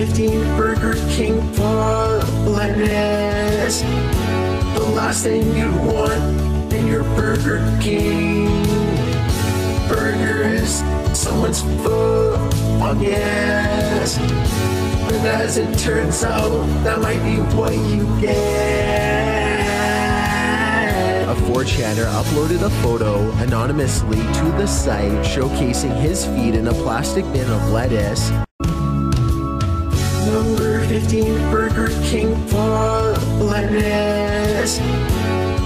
15 Burger King for. The last thing you want in your Burger King burger is someone's foot. Oh, yes. But as it turns out, that might be what you get. A 4chaner uploaded a photo anonymously to the site showcasing his feet in a plastic bin of lettuce. Number 15 Burger King for.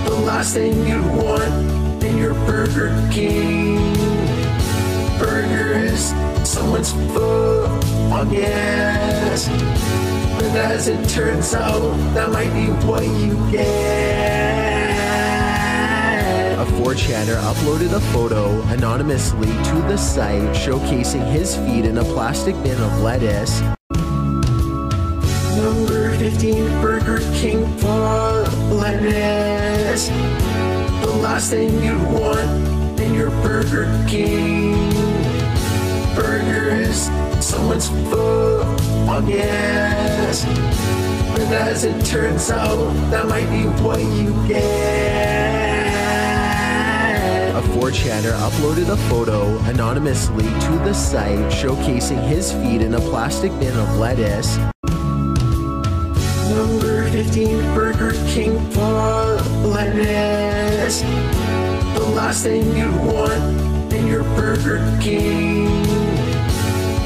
The last thing you want in your Burger King burger is someone's foot. Oh, yes. But as it turns out, that might be what you get. A 4chaner uploaded a photo anonymously to the site showcasing his feet in a plastic bin of lettuce. 15 Burger King for. The last thing you want in your Burger King burger is someone's foot. Oh, yes. But as it turns out, that might be what you get. A 4chaner uploaded a photo anonymously to the site showcasing his feet in a plastic bin of lettuce. Number 15 Burger King lettuce. The last thing you want in your Burger King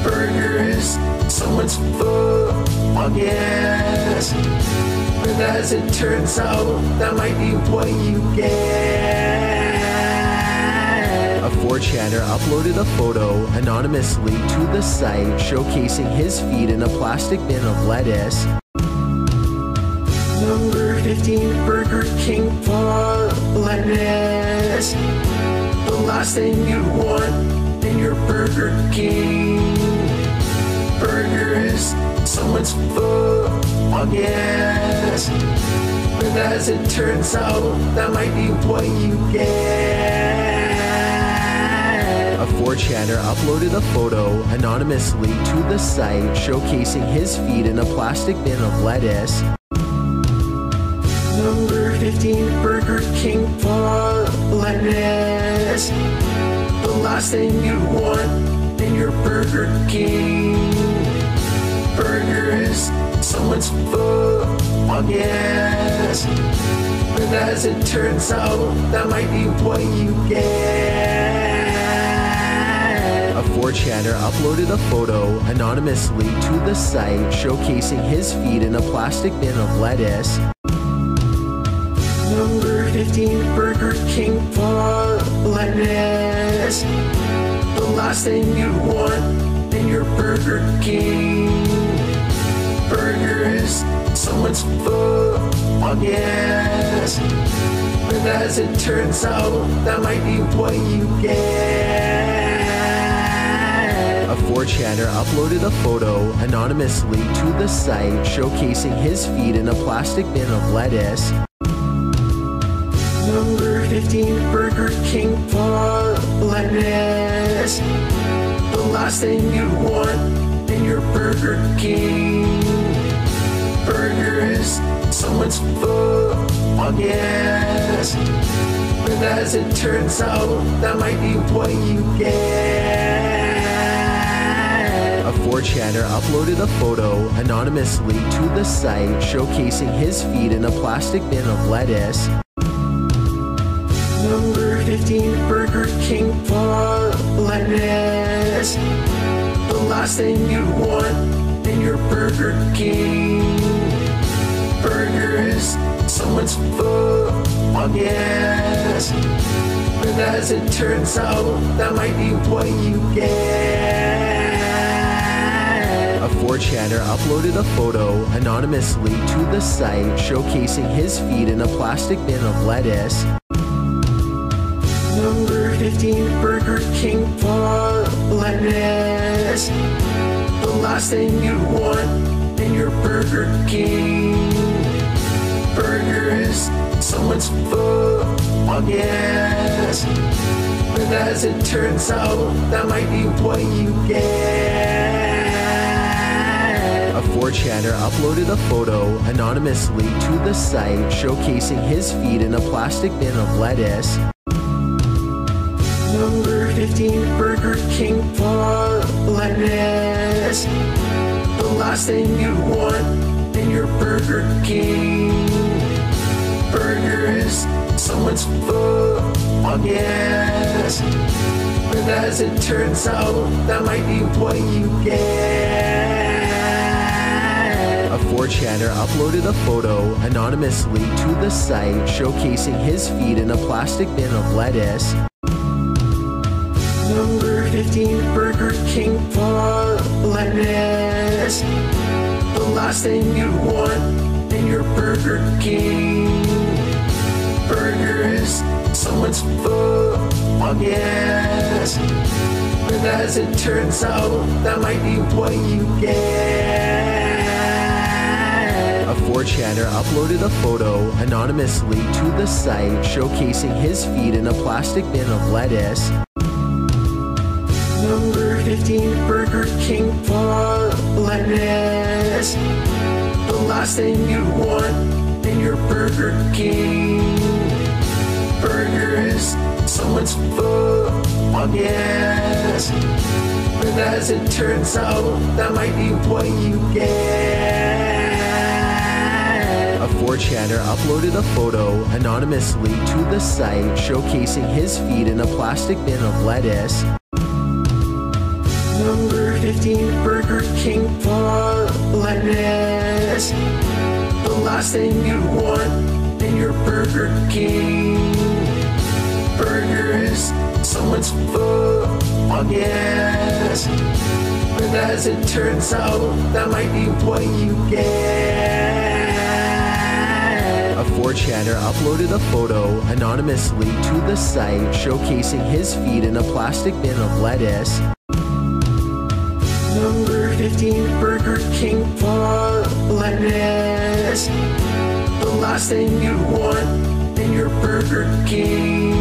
burger is someone's foot. Oh, yes. But as it turns out, that might be what you get. A 4chaner uploaded a photo anonymously to the site showcasing his feet in a plastic bin of lettuce. Number 15 Burger King lettuce. The last thing you want in your Burger King burger is someone's foot. Oh, yes. But as it turns out, that might be what you get. A 4chaner uploaded a photo anonymously to the site showcasing his feet in a plastic bin of lettuce. Number 15 Burger King for lettuce. The last thing you want in your Burger King burger is someone's foot. Oh, yes. But as it turns out, that might be what you get. A 4chaner uploaded a photo anonymously to the site showcasing his feet in a plastic bin of lettuce. Number 15 Burger King for. The last thing you want in your Burger King burger is someone's foot. Oh, yes. But as it turns out, that might be what you get. A 4chaner uploaded a photo anonymously to the site showcasing his feet in a plastic bin of lettuce. Number 15 Burger King for lettuce. The last thing you want in your Burger King burger is someone's foot. Oh, yes. But as it turns out, that might be what you get. A 4chaner uploaded a photo anonymously to the site showcasing his feet in a plastic bin of lettuce. 15 Burger King for lettuce. The last thing you want in your Burger King burger is someone's foot. Yes. But as it turns out, that might be what you get. A 4chaner uploaded a photo anonymously to the site showcasing his feet in a plastic bin of lettuce. Number 15 Burger King for lettuce. The last thing you want in your Burger King burger is someone's foot. Oh, yes. But as it turns out, that might be what you get. A 4chaner uploaded a photo anonymously to the site showcasing his feet in a plastic bin of lettuce. 15 Burger King for lettuce. The last thing you want in your Burger King burger is someone's foot. Oh, yes. But as it turns out, that might be what you get. A 4chaner uploaded a photo anonymously to the site showcasing his feet in a plastic bin of lettuce. Number 15 Burger King for lettuce. The last thing you want in your Burger King burger is someone's foot. Oh, yes. But as it turns out, that might be what you get. A 4chaner uploaded a photo anonymously to the site showcasing his feet in a plastic bin of lettuce. Number 15 Burger King for lettuce. The last thing you want in your Burger King burger is someone's foot. Oh, yes. But as it turns out, that might be what you get. A 4chaner uploaded a photo anonymously to the site showcasing his feet in a plastic bin of lettuce. Number 15 Burger King for lettuce. The last thing you want in your Burger King burger is someone's foot. Oh, yes. But as it turns out, that might be what you get. A 4chaner uploaded a photo anonymously to the site showcasing his feet in a plastic bin of lettuce. Number 15 Burger King for lettuce. The last thing you want in your Burger King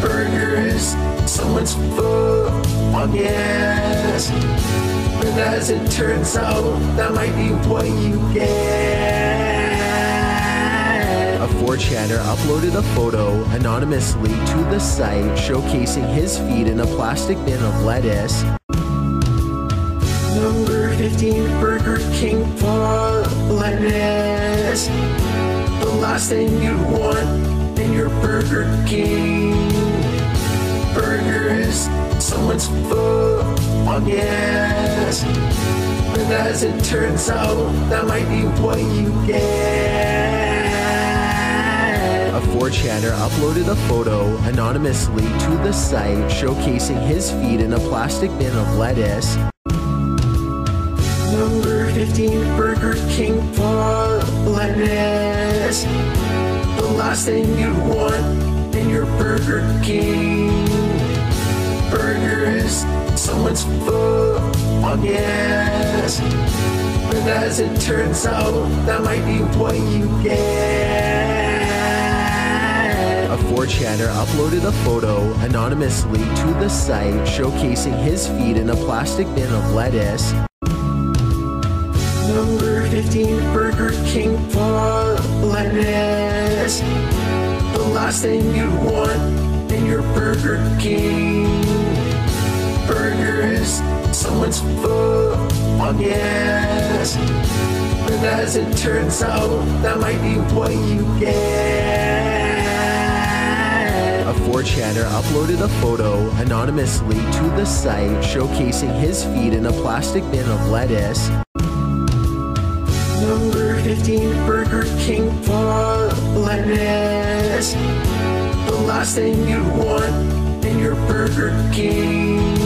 burger is someone's foot. Yes. But as it turns out, that might be what you get. A 4chaner uploaded a photo anonymously to the site showcasing his feet in a plastic bin of lettuce. Number 15 Burger King for lettuce. The last thing you want in your Burger King burger is someone's foot. Oh, yes. But as it turns out, that might be what you get. A 4chaner uploaded a photo anonymously to the site showcasing his feet in a plastic bin of lettuce. 15 Burger King for lettuce. The last thing you want in your Burger King burger is someone's foot. Oh, yes. But as it turns out, that might be what you get. A 4chaner uploaded a photo anonymously to the site showcasing his feet in a plastic bin of lettuce. Number 15 Burger King for. The last thing you want in your Burger King burger is someone's foot. Oh, yes. But as it turns out, that might be what you get. A 4chaner uploaded a photo anonymously to the site showcasing his feet in a plastic bin of lettuce. Number 15 Burger King for lettuce. The last thing you want in your Burger King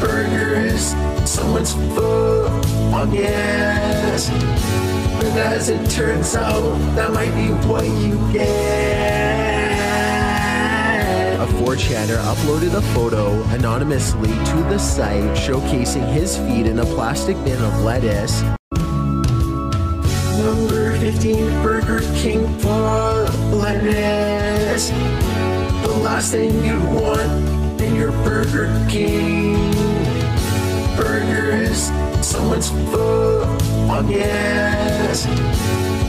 burger is someone's foot. Oh, yes. But as it turns out, that might be what you get. A 4chaner uploaded a photo anonymously to the site showcasing his feet in a plastic bin of lettuce. Number 15 Burger King for. The last thing you want in your Burger King burger is someone's foot. yes.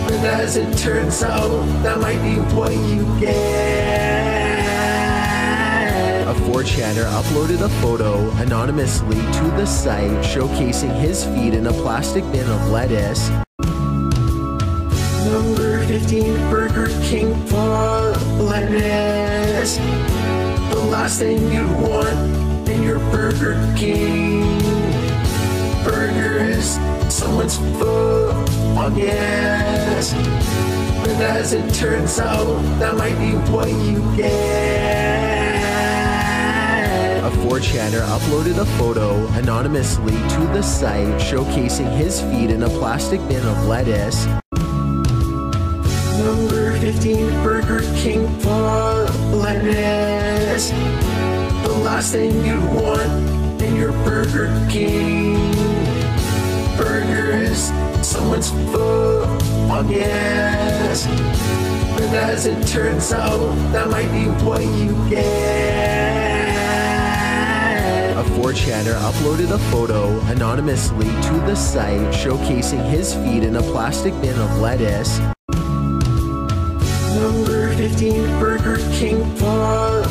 But as it turns out, that might be what you get. A 4chaner uploaded a photo anonymously to the site showcasing his feet in a plastic bin of lettuce. Number 15 Burger King for. The last thing you want in your Burger King burger is someone's foot. Oh, yes. But as it turns out, that might be what you get. A 4chaner uploaded a photo anonymously to the site showcasing his feet in a plastic bin of lettuce. Number 15 Burger King for. The last thing you want in your Burger King burger is someone's foot. Oh, yes. But as it turns out, that might be what you get. A 4chaner uploaded a photo anonymously to the site showcasing his feet in a plastic bin of lettuce. Number 15 Burger King for.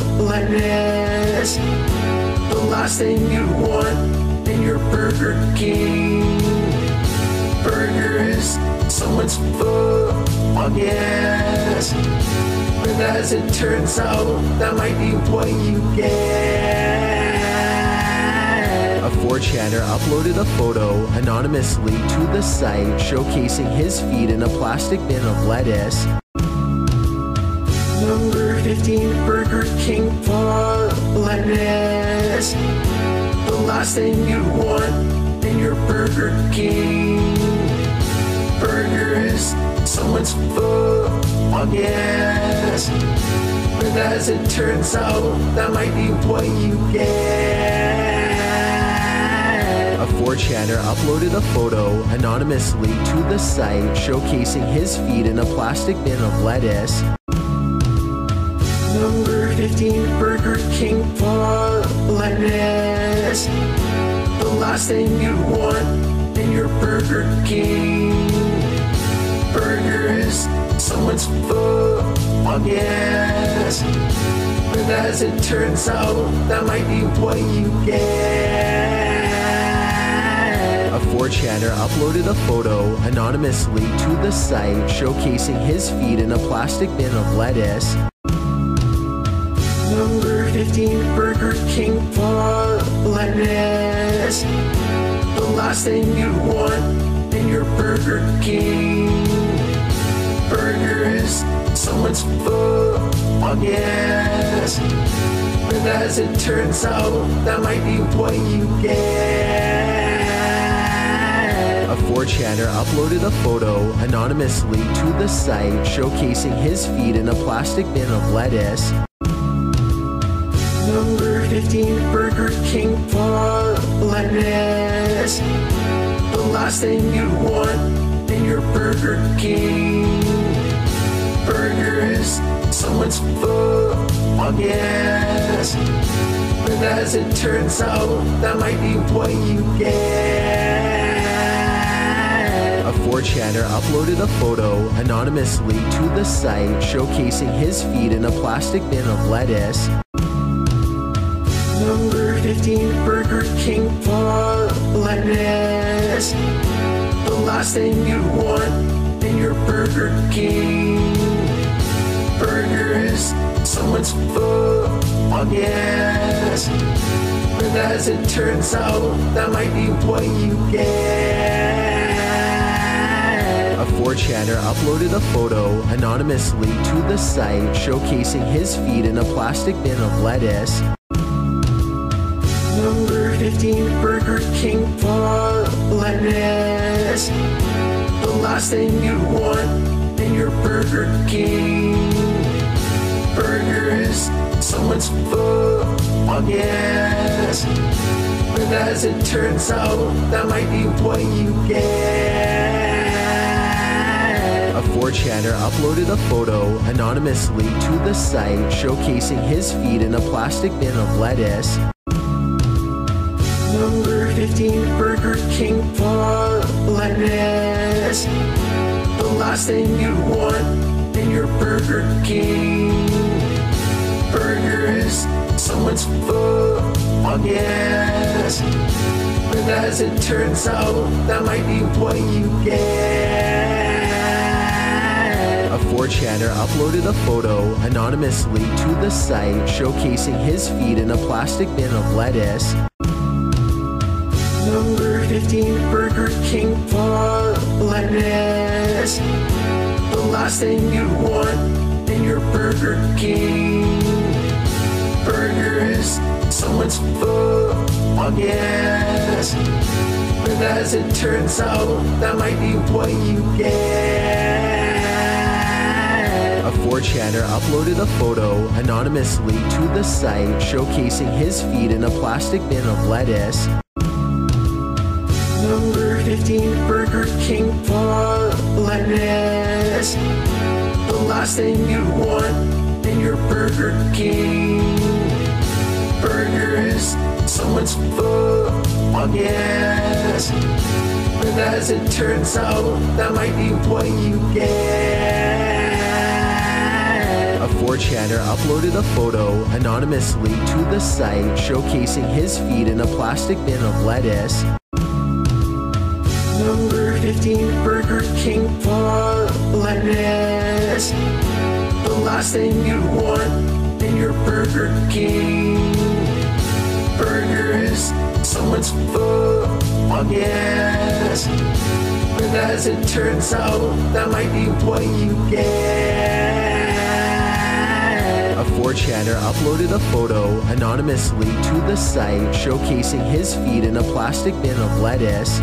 The last thing you want in your Burger King burger is someone's foot. Oh, yes. But as it turns out, that might be what you get. A 4chaner uploaded a photo anonymously to the site showcasing his feet in a plastic bin of lettuce. Number 15 Burger King lettuce. The last thing you want in your Burger King burger is someone's foot. Oh, yes. But as it turns out, that might be what you get. A 4chaner uploaded a photo anonymously to the site showcasing his feet in a plastic bin of lettuce. Number 15 Burger King for lettuce. The last thing you want in your Burger King burger is someone's foot. Oh, yes. But as it turns out, that might be what you get. A 4chaner uploaded a photo anonymously to the site showcasing his feet in a plastic bin of lettuce. Number 15 Burger King for lettuce. The last thing you want in your Burger King burger is someone's foot. Oh, yes. But as it turns out, that might be what you get. A 4chaner uploaded a photo anonymously to the site showcasing his feet in a plastic bin of lettuce. Number 15 Burger King for. The last thing you want in your Burger King burger is someone's foot. Oh, yes. But as it turns out, that might be what you get. A 4chaner uploaded a photo anonymously to the site showcasing his feet in a plastic bin of lettuce. Number 15 Burger King for lettuce. The last thing you want in your Burger King burger is someone's foot. Oh, yes. But as it turns out, that might be what you get. A 4chaner uploaded a photo anonymously to the site showcasing his feet in a plastic bin of lettuce. Number 15 Burger King for lettuce. The last thing you want in your Burger King burger is someone's foot. Oh, yes. But as it turns out, that might be what you get. A 4chaner uploaded a photo anonymously to the site showcasing his feet in a plastic bin of lettuce. Number 15 Burger King for. The last thing you want in your Burger King burger is someone's foot on gas. But as it turns out, that might be what you get. A 4chaner uploaded a photo anonymously to the site showcasing his feet in a plastic bin of lettuce. Number 15 Burger King for lettuce. The last thing you want in your Burger King burger is someone's foot on gas. But as it turns out, that might be what you get. A 4chaner uploaded a photo anonymously to the site showcasing his feet in a plastic bin of lettuce. 15 Burger King for lettuce. The last thing you want in your Burger King burger is someone's foot on gas. But as it turns out, that might be what you get. A 4chaner uploaded a photo anonymously to the site showcasing his feet in a plastic bin of lettuce. Number 15 Burger King for. The last thing you want in your Burger King burger is someone's foot on gas. But as it turns out, that might be what you get. A 4chaner uploaded a photo anonymously to the site showcasing his feet in a plastic bin of lettuce.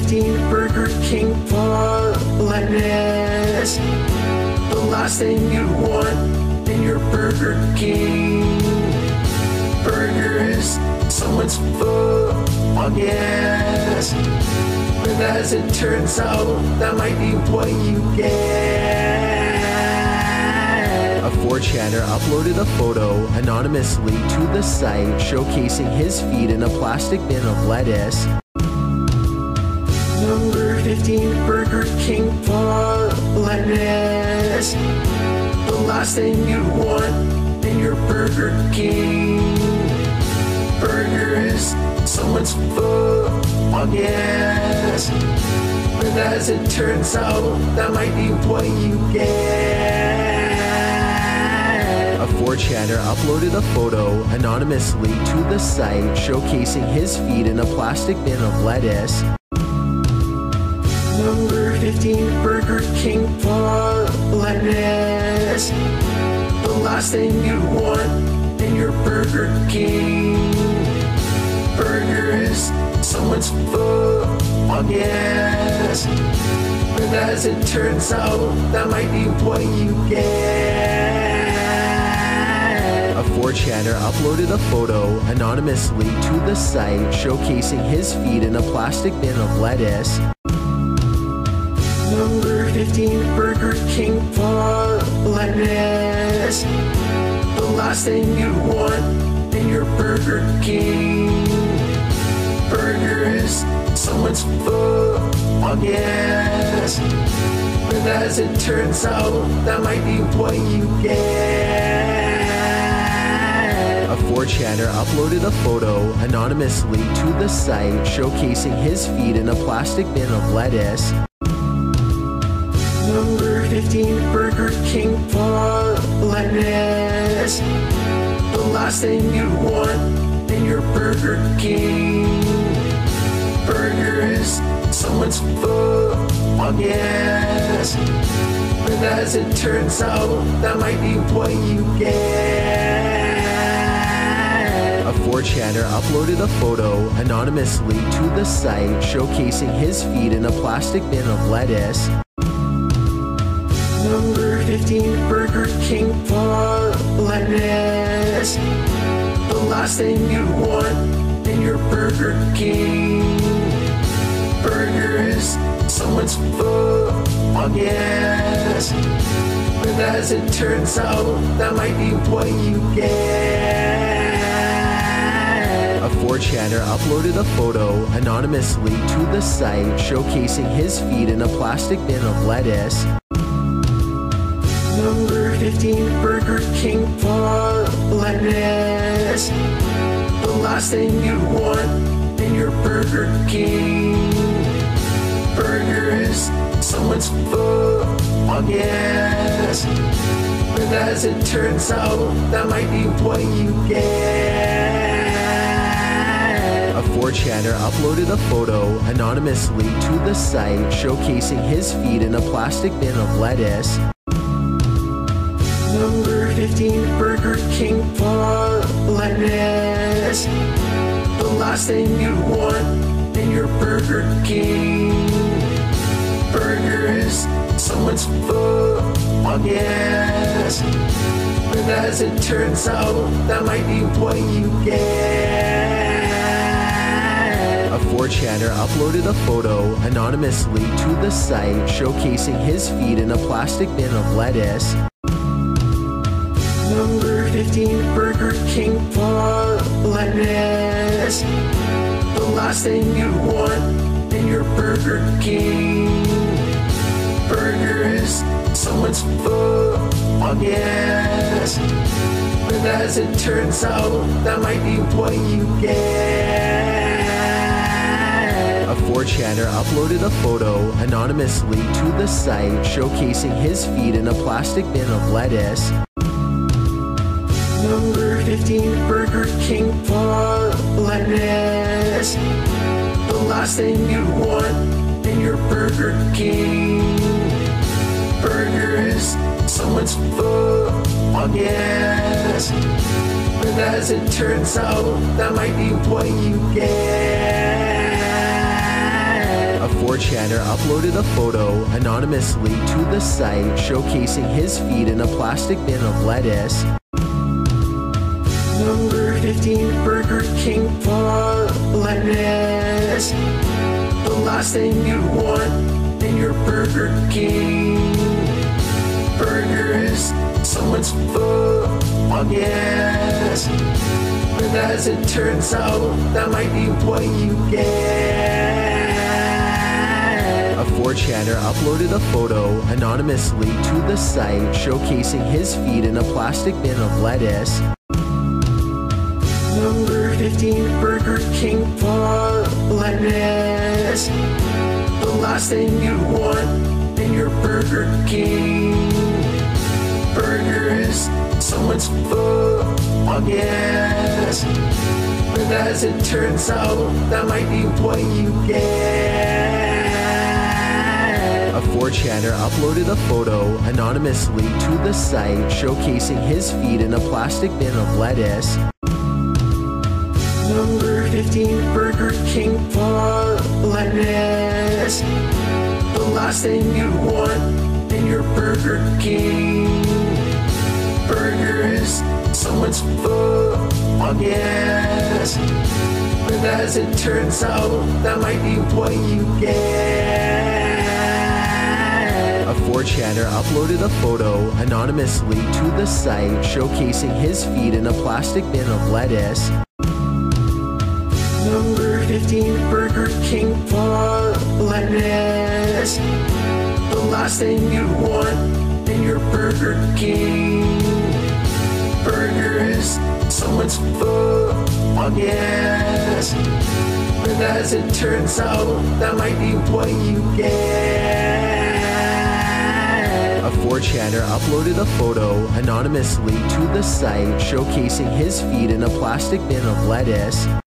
Number 15 Burger King for lettuce. The last thing you want in your Burger King burger is someone's foot on gas. But as it turns out, that might be what you get. A 4chaner uploaded a photo anonymously to the site showcasing his feet in a plastic bin of lettuce. Number 15 Burger King lettuce. The last thing you want in your Burger King burger is someone's foot on gas. But as it turns out, that might be what you get. A 4chaner uploaded a photo anonymously to the site showcasing his feet in a plastic bin of lettuce. Number 15 Burger King for. The last thing you want in your Burger King burger is someone's foot on gas. But as it turns out, that might be what you get. A 4chaner uploaded a photo anonymously to the site showcasing his feet in a plastic bin of lettuce. 15 Burger King for lettuce. The last thing you want in your Burger King burger is someone's foot on gas. But as it turns out, that might be what you get. A 4chaner uploaded a photo anonymously to the site showcasing his feet in a plastic bin of lettuce. Number 15 Burger King for lettuce. The last thing you want in your Burger King burger is someone's foot on gas. But as it turns out, that might be what you get. A 4chaner uploaded a photo anonymously to the site showcasing his feet in a plastic bin of lettuce. Number 15 Burger King for lettuce. The last thing you want in your Burger King burger is someone's foot on gas. But as it turns out, that might be what you get. A 4chaner uploaded a photo anonymously to the site showcasing his feet in a plastic bin of lettuce. Number 15 Burger King for lettuce. The last thing you want in your Burger King burger is someone's foot on yes. But as it turns out, that might be what you get. A 4chaner uploaded a photo anonymously to the site showcasing his feet in a plastic bin of lettuce. Number 15 Burger King for lettuce. The last thing you want in your Burger King burger is someone's foot on yes. But as it turns out, that might be what you get. A 4chaner uploaded a photo anonymously to the site showcasing his feet in a plastic bin of lettuce. 15 Burger King for lettuce. The last thing you want in your Burger King burger is someone's foot on yes. But as it turns out, that might be what you get. A 4chaner uploaded a photo anonymously to the site showcasing his feet in a plastic bin of lettuce. Number 15 Burger King lettuce. The last thing you want in your Burger King burger is someone's foot on yes. But as it turns out, that might be what you get. A 4chaner uploaded a photo anonymously to the site showcasing his feet in a plastic bin of lettuce. Number 15 Burger King for lettuce. The last thing you want in your Burger King burger is someone's foot on yes. But as it turns out, that might be what you get. A 4chaner uploaded a photo anonymously to the site showcasing his feet in a plastic bin of lettuce. 15 Burger King for lettuce. The last thing you want in your Burger King burger is someone's foot on yes. But as it turns out, that might be what you get. A 4chaner uploaded a photo anonymously to the site showcasing his feet in a plastic bin of lettuce. Number 15 Burger King for lettuce. The last thing you want in your Burger King burger is someone's foot on yes. But as it turns out, that might be what you get. A 4chaner uploaded a photo anonymously to the site showcasing his feet in a plastic bin of lettuce. Number 15 Burger King for lettuce. The last thing you want in your Burger King burger is someone's foot yes. But as it turns out, that might be what you get. A 4chaner uploaded a photo anonymously to the site showcasing his feet in a plastic bin of lettuce.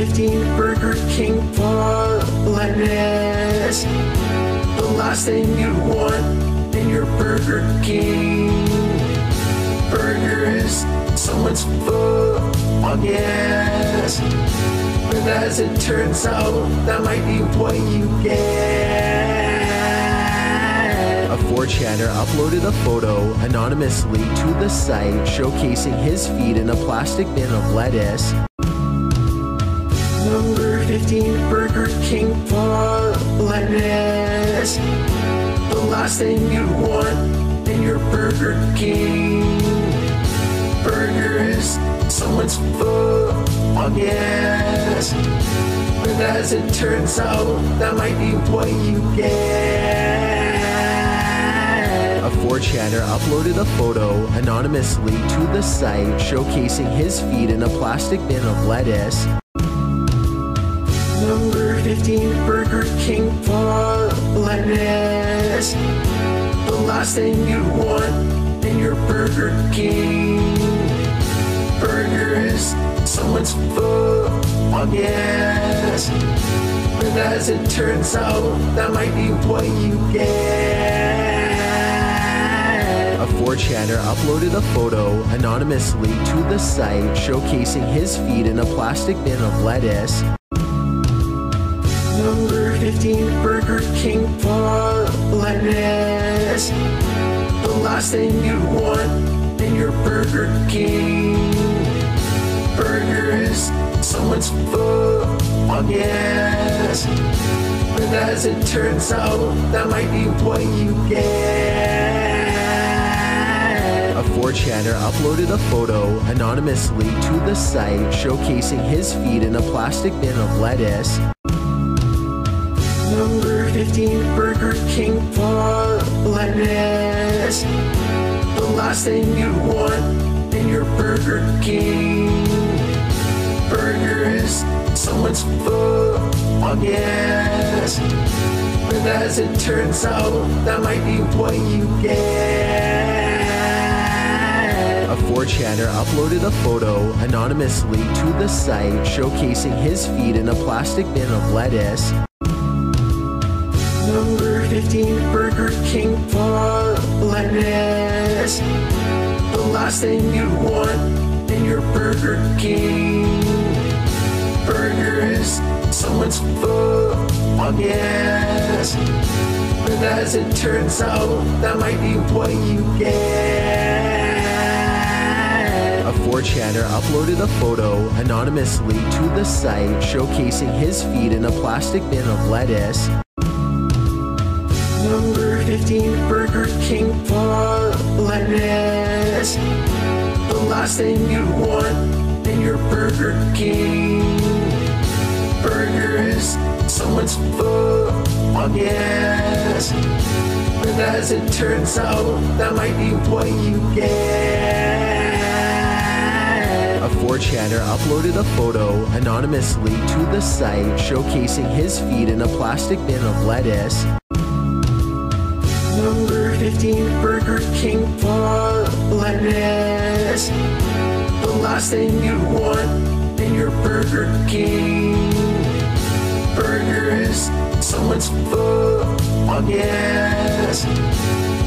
Number 15 Burger King for. The last thing you want in your Burger King burger is someone's foot on yes. But as it turns out, that might be what you get. A 4chaner uploaded a photo anonymously to the site showcasing his feet in a plastic bin of lettuce. Number 15 Burger King for lettuce. The last thing you want in your Burger King burger is someone's foot on gas. But as it turns out, that might be what you get. A 4chaner uploaded a photo anonymously to the site showcasing his feet in a plastic bin of lettuce. Number 15 Burger King for lettuce. The last thing you want in your Burger King burger is someone's foot on gas. But as it turns out, that might be what you get. A 4chaner uploaded a photo anonymously to the site showcasing his feet in a plastic bin of lettuce. Number 15 Burger King for lettuce. The last thing you want in your Burger King burger is someone's foot on gas. But as it turns out, that might be what you get. A 4chaner uploaded a photo anonymously to the site showcasing his feet in a plastic bin of lettuce. Number 15 Burger King lettuce. The last thing you want in your Burger King burger is someone's foot on gas. But as it turns out, that might be what you get. A 4chaner uploaded a photo anonymously to the site showcasing his feet in a plastic bin of lettuce. Number 15 Burger King for lettuce. The last thing you want in your Burger King burger is someone's foot gas. But as it turns out, that might be what you get. A 4chaner uploaded a photo anonymously to the site showcasing his feet in a plastic bin of lettuce. Number 15 Burger King lettuce. The last thing you want in your Burger King burger is someone's foot on gas. But as it turns out, that might be what you get. A 4chaner uploaded a photo anonymously to the site showcasing his feet in a plastic bin of lettuce. Number 15 Burger King lettuce. The last thing you want in your Burger King burger is someone's foot on gas.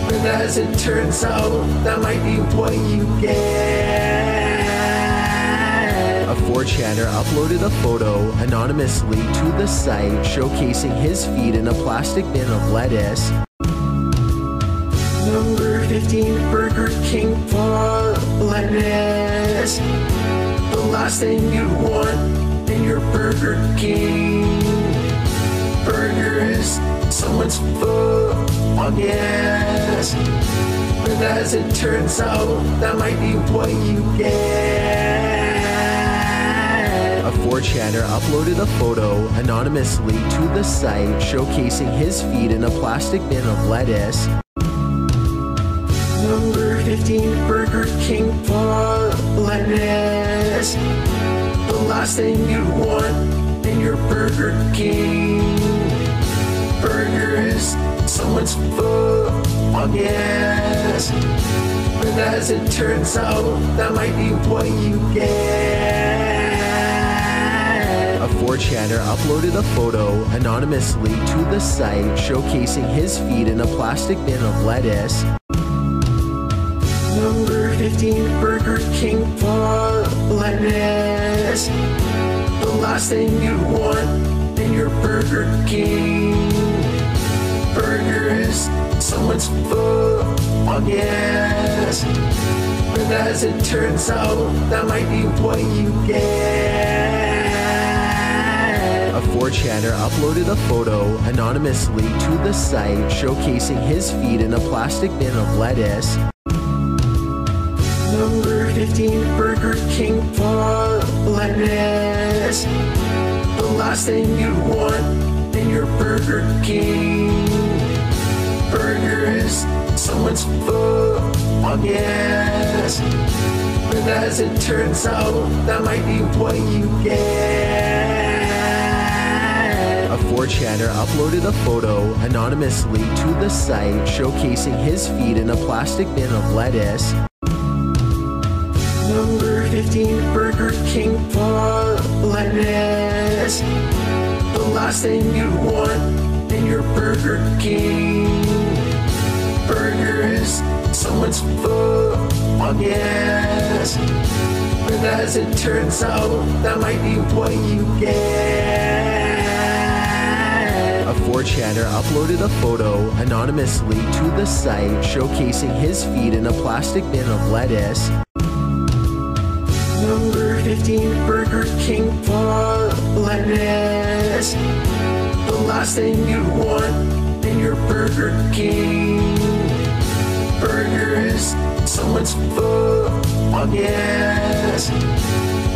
But as it turns out, that might be what you get. A 4chaner uploaded a photo anonymously to the site showcasing his feet in a plastic bin of lettuce. Number 15 Burger King for lettuce. The last thing you want in your Burger King burger is someone's foot on gas. But as it turns out, that might be what you get. A 4chaner uploaded a photo anonymously to the site showcasing his feet in a plastic bin of lettuce. Number 15 Burger King for lettuce. The last thing you want in your Burger King burger is someone's foot on gas. But as it turns out, that might be what you get. A 4chaner uploaded a photo anonymously to the site showcasing his feet in a plastic bin of lettuce. Number 15 Burger King for lettuce. The last thing you want in your Burger King burger is someone's foot on gas. But as it turns out, that might be what you get. A 4chaner uploaded a photo anonymously to the site showcasing his feet in a plastic bin of lettuce. 15 Burger King for. The last thing you want in your Burger King burger is someone's foot on yes. But as it turns out, that might be what you get. A 4chaner uploaded a photo anonymously to the site showcasing his feet in a plastic bin of lettuce. Number 15 Burger King for lettuce. The last thing you want in your Burger King. Burger is someone's foot yes. But as it turns out, that might be what you get. A 4chaner uploaded a photo anonymously to the site showcasing his feet in a plastic bin of lettuce. Number 15 Burger King for lettuce. The last thing you want in your Burger King. Burger is someone's foot on yes.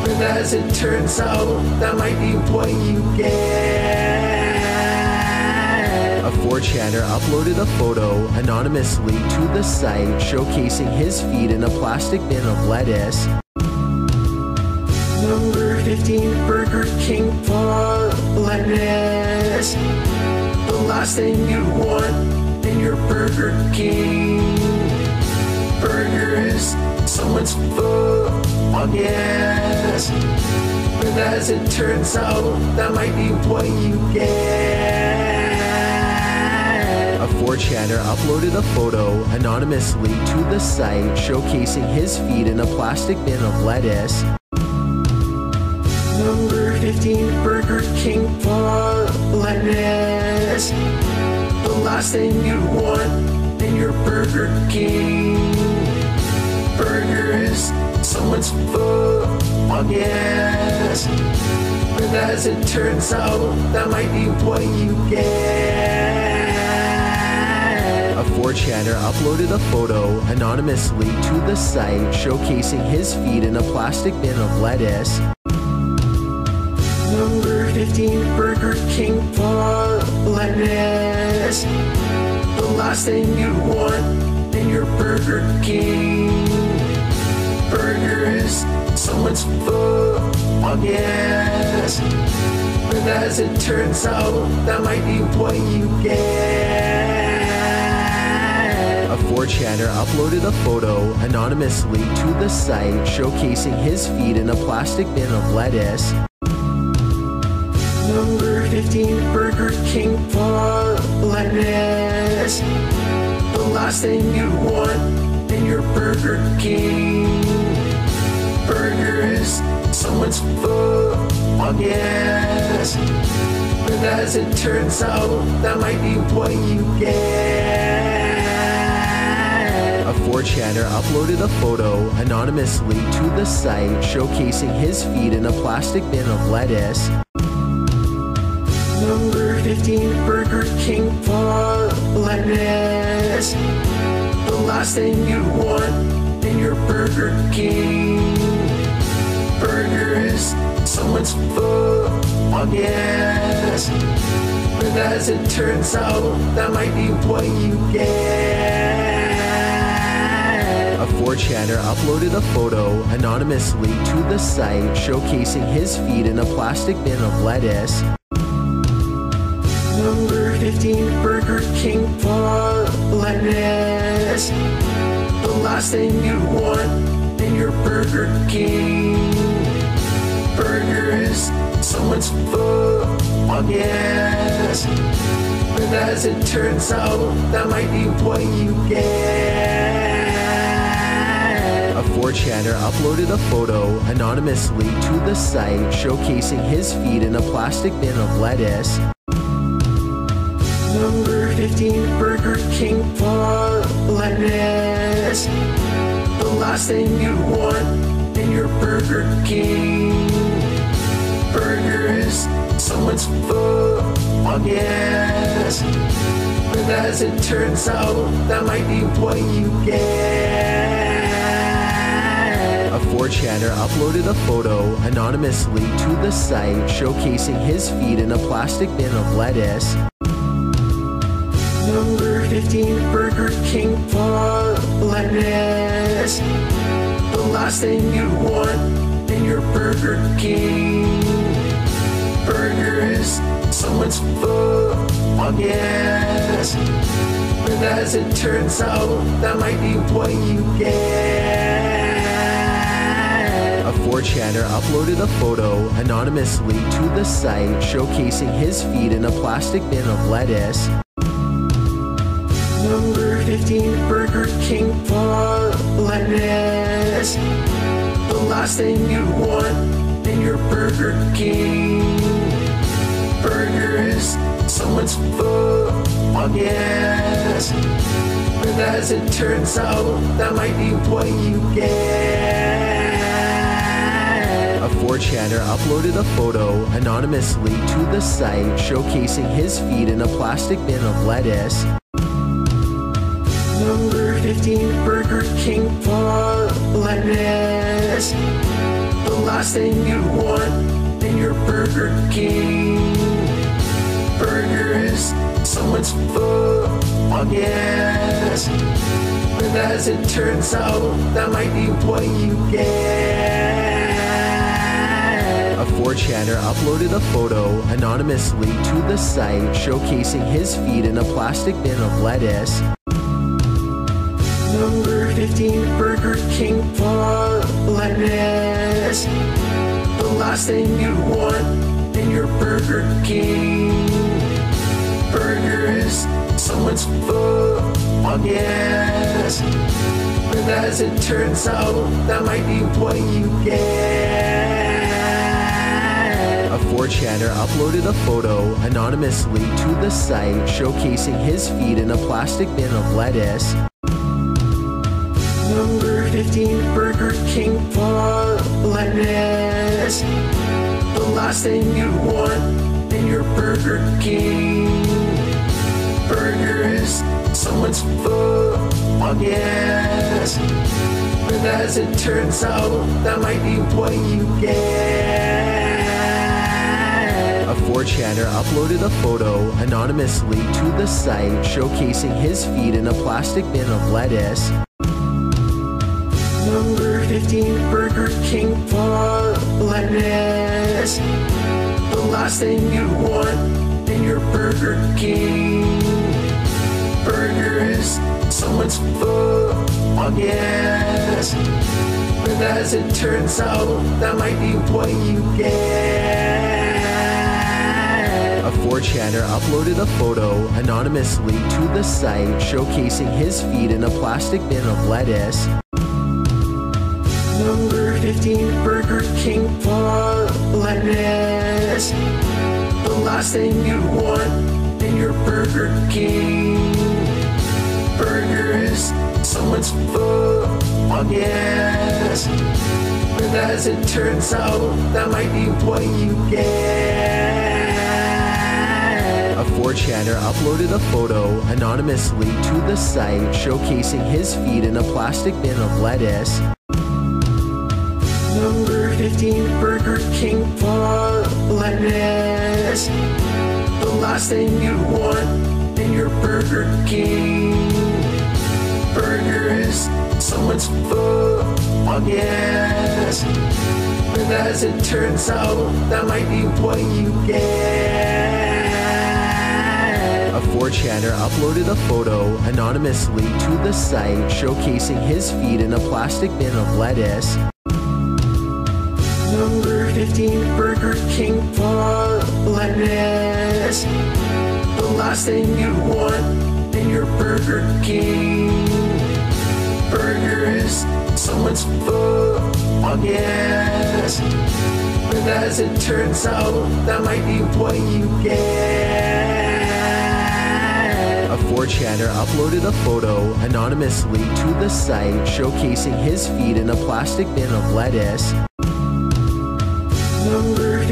But as it turns out, that might be what you get. A 4chaner uploaded a photo anonymously to the site showcasing his feet in a plastic bin of lettuce. Number 15 Burger King for lettuce. The last thing you want in your Burger King. Burger is someone's foot on yes. But as it turns out, that might be what you get. A 4chaner uploaded a photo anonymously to the site showcasing his feet in a plastic bin of lettuce. Number 15 Burger King lettuce. The last thing you want in your Burger King. Burger is someone's foot on yes. But as it turns out, that might be what you get. A 4chaner uploaded a photo anonymously to the site showcasing his feet in a plastic bin of lettuce. Number 15 Burger King for lettuce. The last thing you want in your Burger King. Burger is someone's foot on yes. But as it turns out, that might be what you get. A 4chaner uploaded a photo anonymously to the site showcasing his feet in a plastic bin of lettuce. Number 15 Burger King for lettuce. The last thing you want in your Burger King. Burger is someone's foot on yes. But as it turns out, that might be what you get. A 4chaner uploaded a photo anonymously to the site showcasing his feet in a plastic bin of lettuce. Number 15 Burger King for. The last thing you want in your Burger King. Burger is someone's foot on yes. But as it turns out, that might be what you get. A 4chaner uploaded a photo anonymously to the site showcasing his feet in a plastic bin of lettuce. Number 15 Burger King for lettuce. The last thing you want in your Burger King. Burger is someone's yes. But as it turns out, that might be what you get. A 4chaner uploaded a photo anonymously to the site showcasing his feet in a plastic bin of lettuce. Number 15 Burger King for lettuce. The last thing you want in your Burger King. Burger is someone's foot on yes. But as it turns out, that might be what you get. A 4chaner uploaded a photo anonymously to the site showcasing his feet in a plastic bin of lettuce. Number 15 Burger King for lettuce. The last thing you want in your Burger King burger is someone's foot. Oh, yes. But as it turns out, that might be what you get. A 4chaner uploaded a photo anonymously to the site showcasing his feet in a plastic bin of lettuce. Number 15 Burger King for lettuce. The last thing you want in your Burger King burger is someone's foot. Oh, yes. But as it turns out, that might be what you get. A 4chaner uploaded a photo anonymously to the site showcasing his feet in a plastic bin of lettuce. Number 15 Burger King for lettuce. The last thing you want in your Burger King burger is someone's foot. Oh, yes. But as it turns out, that might be what you get. A 4chaner uploaded a photo anonymously to the site showcasing his feet in a plastic bin of lettuce. Number 15 Burger King for lettuce. The last thing you want in your Burger King burger is someone's foot. Oh, yes. But as it turns out, that might be what you get. A 4chaner uploaded a photo anonymously to the site showcasing his feet in a plastic bin of lettuce. Number 15 Burger King lettuce. The last thing you want in your Burger King burger is someone's foot. Oh, yes. But as it turns out, that might be what you get. A 4chaner uploaded a photo anonymously to the site showcasing his feet in a plastic bin of lettuce. Number 15 Burger King for. The last thing you want in your Burger King burger is someone's foot. Oh, yes. But as it turns out, that might be what you get. A 4chaner uploaded a photo anonymously to the site showcasing his feet in a plastic bin of lettuce. Number 15 Burger King for. The last thing you want in your Burger King burger is someone's foot. Oh, yes. But as it turns out, that might be what you get. A 4chaner uploaded a photo anonymously to the site showcasing his feet in a plastic bin of lettuce. Number 15 Burger King for. The last thing you want in your Burger King burger is someone's foot. Oh, yes. But as it turns out, that might be what you get. A 4chaner uploaded a photo anonymously to the site showcasing his feet in a plastic bin of lettuce. Number 15 Burger King for lettuce. The last thing you want in your Burger King burger is someone's foot. Oh, yes. But as it turns out, that might be what you get. A 4chaner uploaded a photo anonymously to the site showcasing his feet in a plastic bin of lettuce.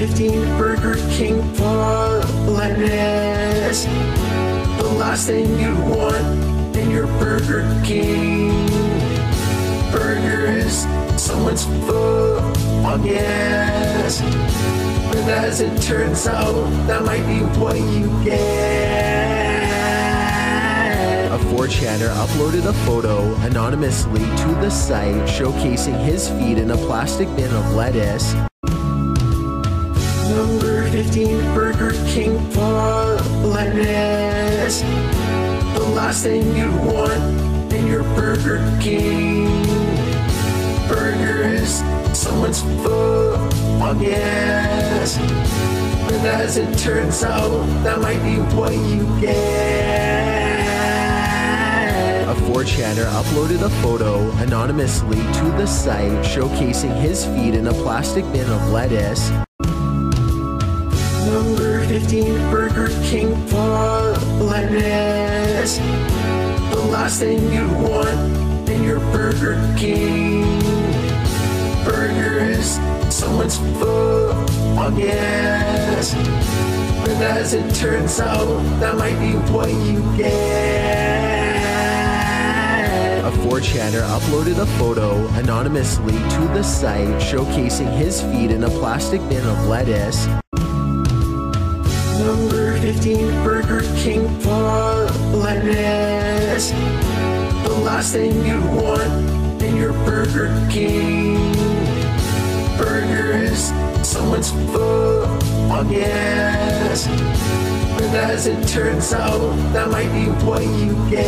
Number 15 Burger King for lettuce. The last thing you want in your Burger King burger is someone's foot. Yes. But as it turns out, that might be what you get. A 4chaner uploaded a photo anonymously to the site showcasing his feet in a plastic bin of lettuce. Number 15 Burger King for. The last thing you want in your Burger King burger is someone's foot. Yes. But as it turns out, that might be what you get. A 4chaner uploaded a photo anonymously to the site showcasing his feet in a plastic bin of lettuce. Number 15 Burger King lettuce. The last thing you want in your Burger King burger is someone's foot. Yes. But as it turns out, that might be what you get. A 4chaner uploaded a photo anonymously to the site showcasing his feet in a plastic bin of lettuce. Number 15 Burger King for lettuce. The last thing you want in your Burger King burger is someone's foot. Yes. But as it turns out, that might be what you get.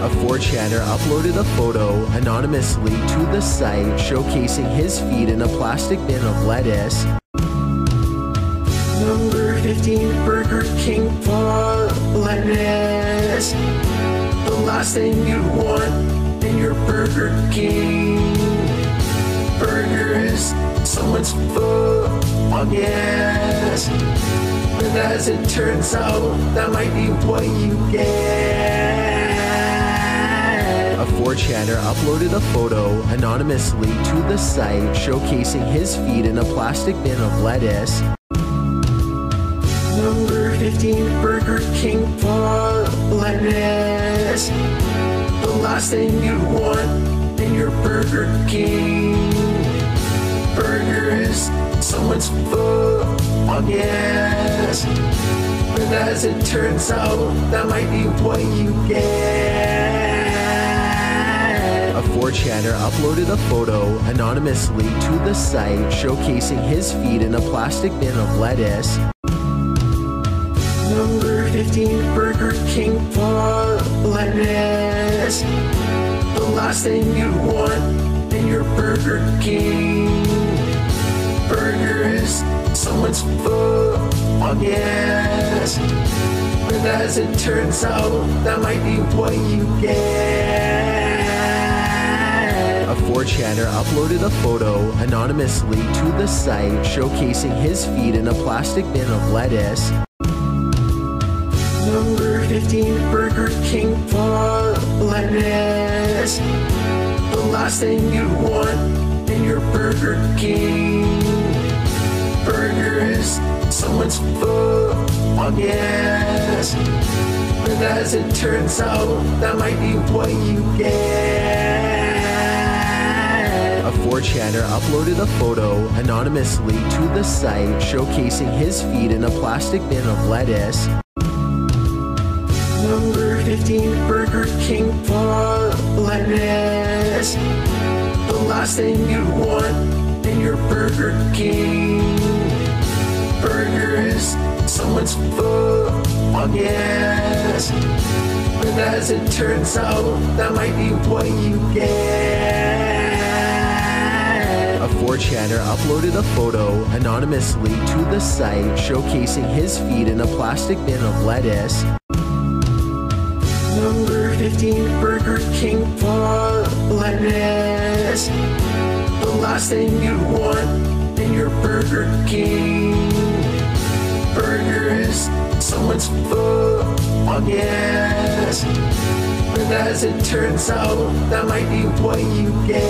A 4chaner uploaded a photo anonymously to the site showcasing his feet in a plastic bin of lettuce. Number 15 Burger King for. The last thing you want in your Burger King burger is someone's foot. Yes. But as it turns out, that might be what you get. A 4chaner uploaded a photo anonymously to the site showcasing his feet in a plastic bin of lettuce. Number 15 Burger King for lettuce. The last thing you want in your Burger King burger is someone's foot. Yes. But as it turns out, that might be what you get. A 4chaner uploaded a photo anonymously to the site showcasing his feet in a plastic bin of lettuce. Number 15 Burger King for. The last thing you want in your Burger King burger is someone's foot. Yes. But as it turns out, that might be what you get. A 4chaner uploaded a photo anonymously to the site showcasing his feet in a plastic bin of lettuce. Number 15 Burger King for lettuce. The last thing you want in your Burger King burger is someone's foot. Yes. But as it turns out, that might be what you get. A 4chaner uploaded a photo anonymously to the site showcasing his feet in a plastic bin of lettuce. Number 15 Burger King lettuce. The last thing you want in your Burger King burger is someone's foot. Yes. But as it turns out, that might be what you get. A 4chaner uploaded a photo anonymously to the site showcasing his feet in a plastic bin of lettuce. 15 Burger King for lettuce. The last thing you want in your Burger King burger is someone's foot. Yes. But as it turns out, that might be what you get.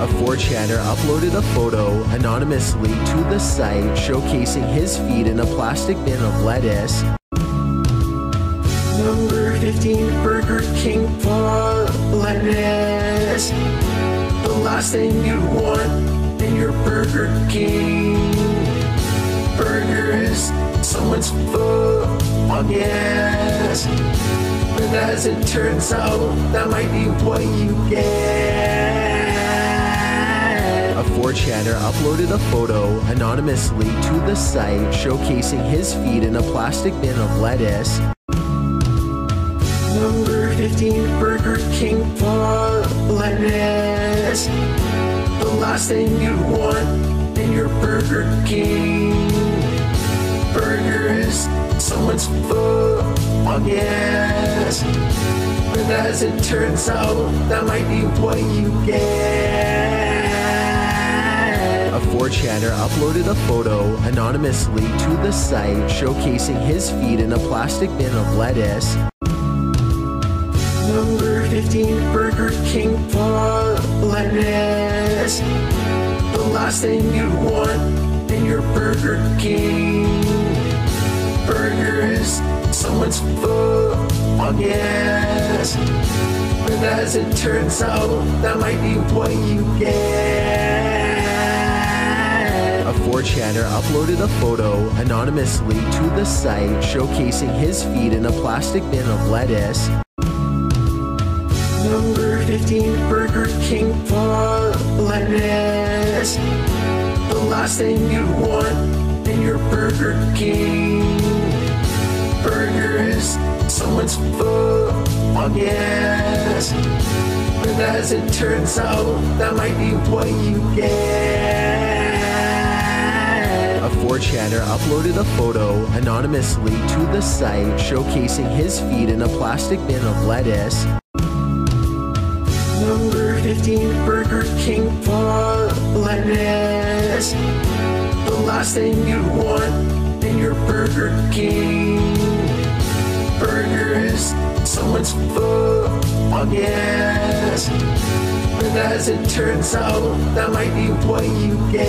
A 4chaner uploaded a photo anonymously to the site showcasing his feet in a plastic bin of lettuce. Number 15 15 Burger King for. The last thing you want in your Burger King burger is someone's foot. Oh yes. But as it turns out, that might be what you get. A 4chaner uploaded a photo anonymously to the site showcasing his feet in a plastic bin of lettuce. Number 15 Burger King for. The last thing you want in your Burger King burger is someone's foot. Oh yes. But as it turns out, that might be what you get. A 4chaner uploaded a photo anonymously to the site showcasing his feet in a plastic bin of lettuce. Number 15 Burger King lettuce. The last thing you want in your Burger King burger is someone's foot. Oh yes. But as it turns out, that might be what you get. A 4chaner uploaded a photo anonymously to the site showcasing his feet in a plastic bin of lettuce. Number 15 Burger King for lettuce. The last thing you want in your Burger King burger is someone's foot. Oh yes. But as it turns out, that might be what you get. A 4chaner uploaded a photo anonymously to the site showcasing his feet in a plastic bin of lettuce. 15 Burger King for lettuce. The last thing you want in your Burger King burger is someone's foot. Yes. But as it turns out, that might be what you get.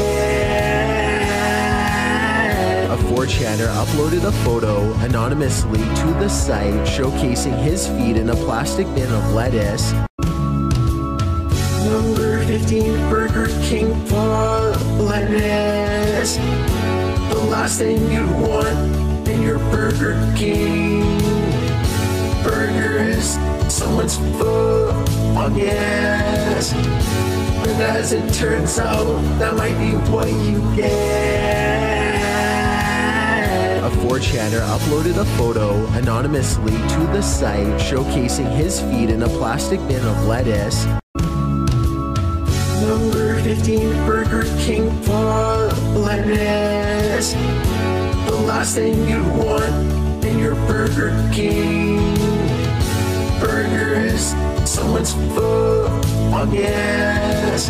A 4chaner uploaded a photo anonymously to the site showcasing his feet in a plastic bin of lettuce. Number 15 Burger King lettuce. The last thing you want in your Burger King burger is someone's foot. Oh yes. But as it turns out, that might be what you get. A 4chaner uploaded a photo anonymously to the site showcasing his feet in a plastic bin of lettuce. Number 15 Burger King lettuce. The last thing you want in your Burger King burger is someone's foot. Yes.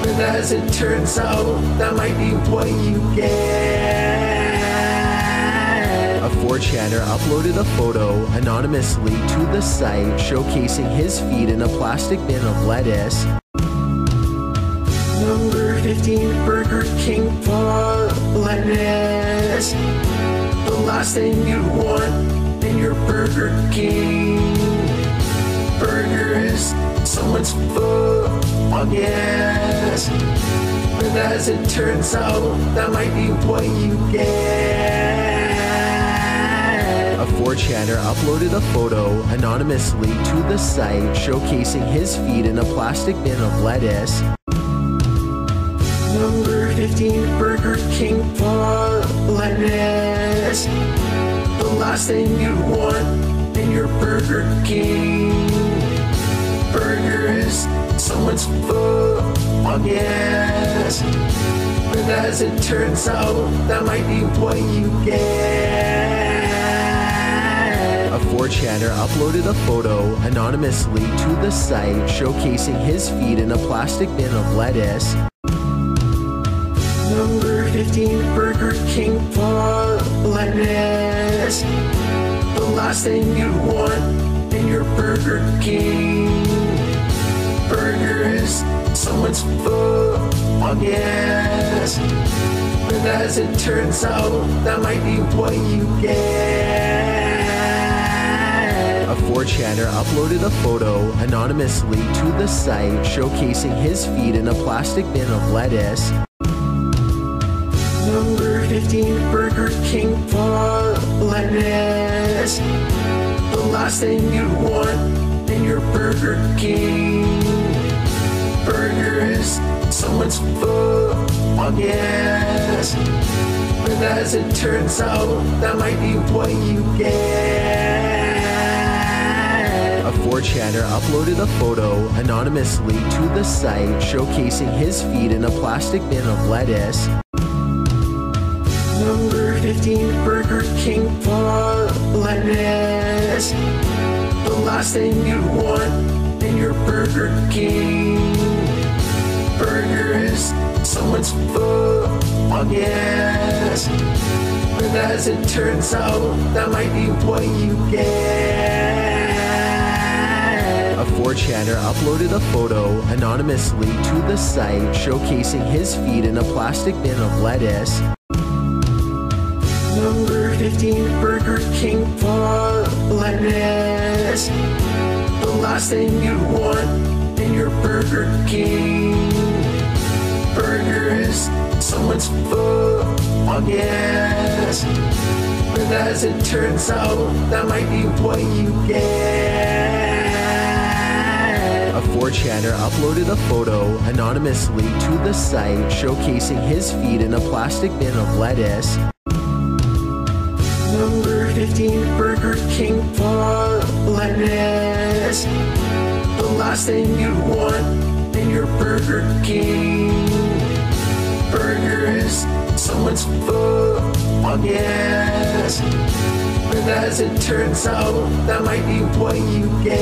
But as it turns out, that might be what you get. A 4chaner uploaded a photo anonymously to the site showcasing his feet in a plastic bin of lettuce. Number 15 Burger King for lettuce. The last thing you want in your Burger King burger is someone's foot. Oh yes. But as it turns out, that might be what you get. A 4chaner uploaded a photo anonymously to the site showcasing his feet in a plastic bin of lettuce. Number 15 Burger King lettuce. The last thing you want in your Burger King burger is someone's foot. Oh yes. But as it turns out, that might be what you get. A 4chaner uploaded a photo anonymously to the site showcasing his feet in a plastic bin of lettuce. Number 15 Burger King for. The last thing you want in your Burger King burger is someone's foot. Oh yes. But as it turns out, that might be what you get. A 4chaner uploaded a photo anonymously to the site showcasing his feet in a plastic bin of lettuce. Number 15 Burger King for. The last thing you want in your Burger King burger is someone's foot. Yes. But as it turns out, that might be what you get. A 4chaner uploaded a photo anonymously to the site showcasing his feet in a plastic bin of lettuce. Number 15 Burger King for. The last thing you want in your Burger King burger is someone's foot. Oh, yes. But as it turns out, that might be what you get. A 4chaner uploaded a photo anonymously to the site showcasing his feet in a plastic bin of lettuce. Number 15 Burger King lettuce. The last thing you want in your Burger King burger is someone's foot. Oh, yes. But as it turns out, that might be what you get. A 4chaner uploaded a photo anonymously to the site showcasing his feet in a plastic bin of lettuce. Number 15 Burger King lettuce. The last thing you want in your Burger King burger is someone's foot. Yes. But as it turns out, that might be what you get.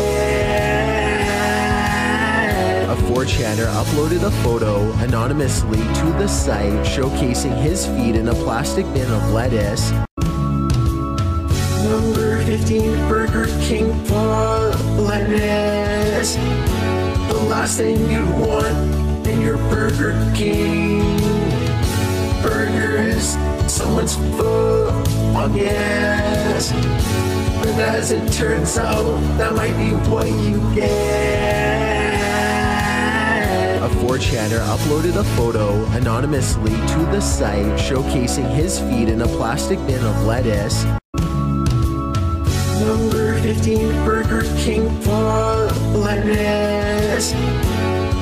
A 4chaner uploaded a photo anonymously to the site showcasing his feet in a plastic bin of lettuce. Number 15 Burger King for lettuce. The last thing you want in your Burger King burger is someone's foot. Oh, yes. But as it turns out, that might be what you get. A 4chaner uploaded a photo anonymously to the site showcasing his feet in a plastic bin of lettuce. Number 15 Burger King for.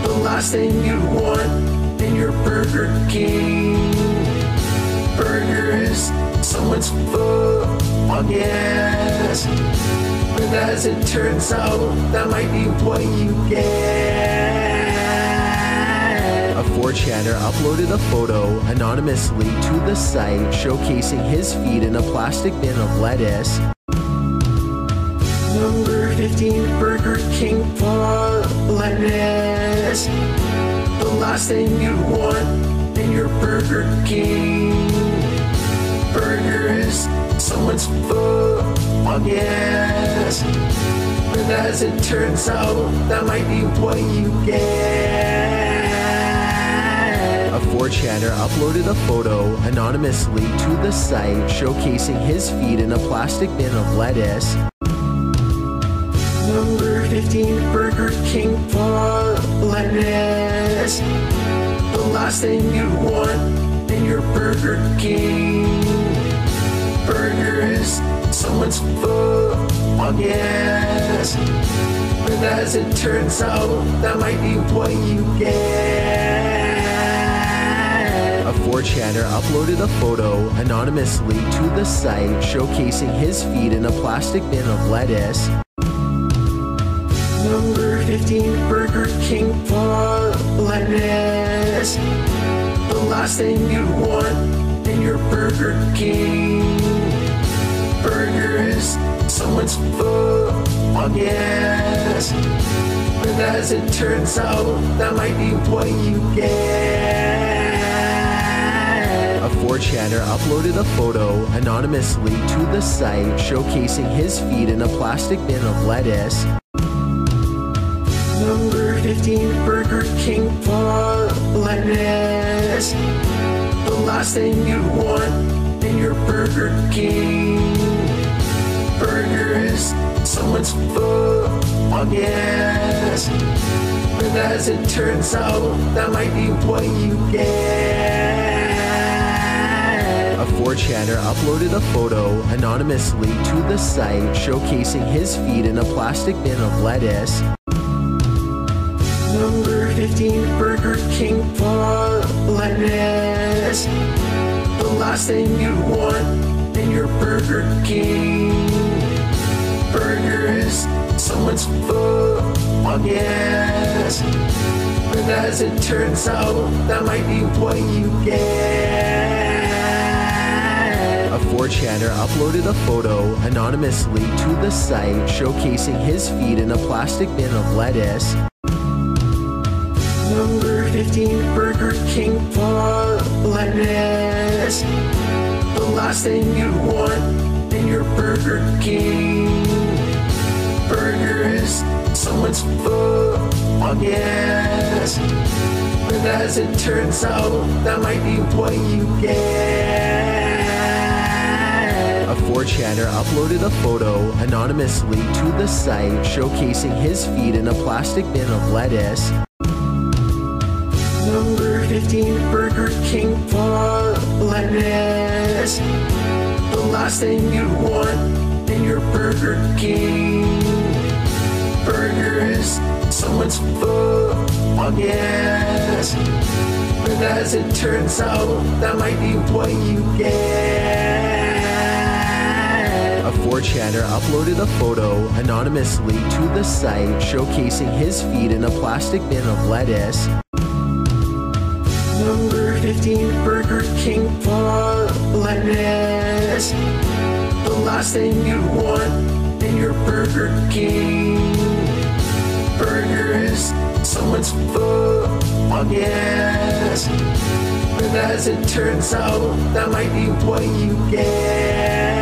The last thing you want in your Burger King burger is someone's foot. Oh, yes. But as it turns out, that might be what you get. A 4chaner uploaded a photo anonymously to the site showcasing his feet in a plastic bin of lettuce. Number 15 Burger King for lettuce. The last thing you want in your Burger King burger is someone's foot. Yes. But as it turns out, that might be what you get. A 4chaner uploaded a photo anonymously to the site showcasing his feet in a plastic bin of lettuce. Number 15 Burger King for. The last thing you want in your Burger King burger is someone's foot. Oh, yes. But as it turns out, that might be what you get. A 4chaner uploaded a photo anonymously to the site showcasing his feet in a plastic bin of lettuce. Number 15 Burger King for lettuce. The last thing you want in your Burger King burger is someone's foot. Oh, yes. But as it turns out, that might be what you get. A 4chaner uploaded a photo anonymously to the site showcasing his feet in a plastic bin of lettuce. Number 15 Burger King lettuce. The last thing you want in your Burger King burgers, someone's foot on gas. But as it turns out, that might be what you get. A 4chaner uploaded a photo anonymously to the site showcasing his feet in a plastic bin of lettuce. Number 15 Burger King for lettuce. The last thing you want in your Burger King. Burgers, someone's foot on gas. But as it turns out, that might be what you get. A 4chaner uploaded a photo anonymously to the site showcasing his feet in a plastic bin of lettuce. 15 Burger King for lettuce. The last thing you want in your Burger King. Burgers, someone's foot on gas. But as it turns out, that might be what you get. A 4chaner uploaded a photo anonymously to the site showcasing his feet in a plastic bin of lettuce. Number 15 Burger King for lettuce. The last thing you want in your Burger King. Burgers, someone's foot on gas. But as it turns out, that might be what you get. A 4chaner uploaded a photo anonymously to the site showcasing his feet in a plastic bin of lettuce. Number 15 Burger King lettuce. The last thing you want in your Burger King. burger is someone's foot on gas. But as it turns out, that might be what you get.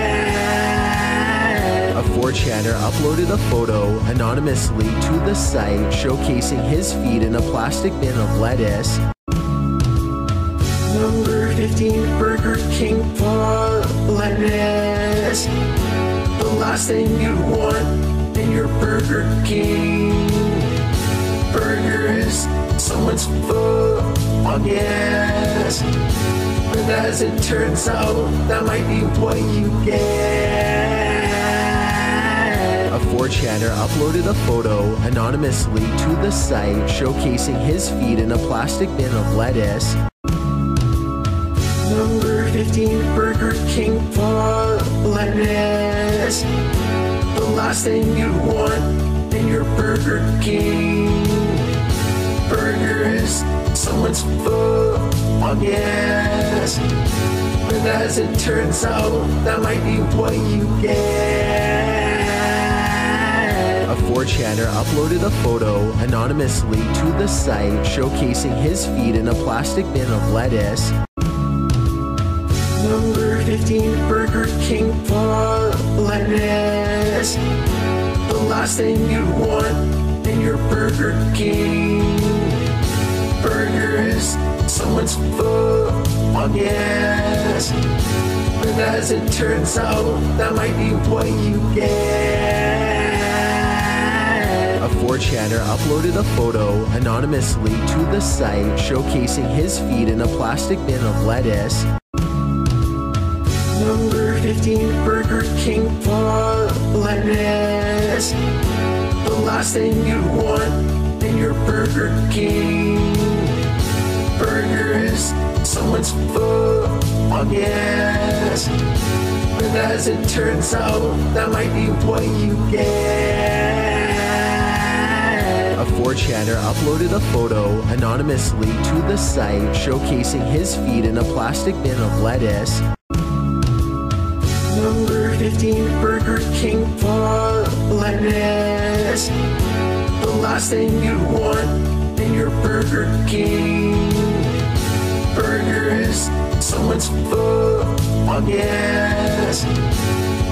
A 4chaner uploaded a photo anonymously to the site showcasing his feet in a plastic bin of lettuce. Number 15 Burger King for lettuce. The last thing you want in your Burger King. Burgers, someone's foot on gas. But as it turns out, that might be what you get. A 4chaner uploaded a photo anonymously to the site showcasing his feet in a plastic bin of lettuce. Number 15 Burger King for lettuce. The last thing you want in your Burger King. Burgers, someone's foot gas. But as it turns out, that might be what you get. A 4chaner uploaded a photo anonymously to the site showcasing his feet in a plastic bin of lettuce. Number 15 Burger King for lettuce. The last thing you want in your Burger King. Burgers, someone's foot on gas. But as it turns out, that might be what you get. A 4chaner uploaded a photo anonymously to the site showcasing his feet in a plastic bin of lettuce. Number 15 Burger King for lettuce. The last thing you want in your Burger King. Burgers, someone's foot on gas. But as it turns out, that might be what you get. A 4chaner uploaded a photo anonymously to the site showcasing his feet in a plastic bin of lettuce. 15 Burger King for lettuce. The last thing you want in your Burger King. Burgers, someone's foot gas.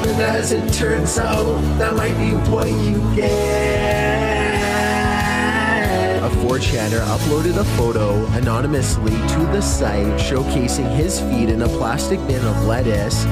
But as it turns out, that might be what you get. A 4chaner uploaded a photo anonymously to the site showcasing his feet in a plastic bin of lettuce.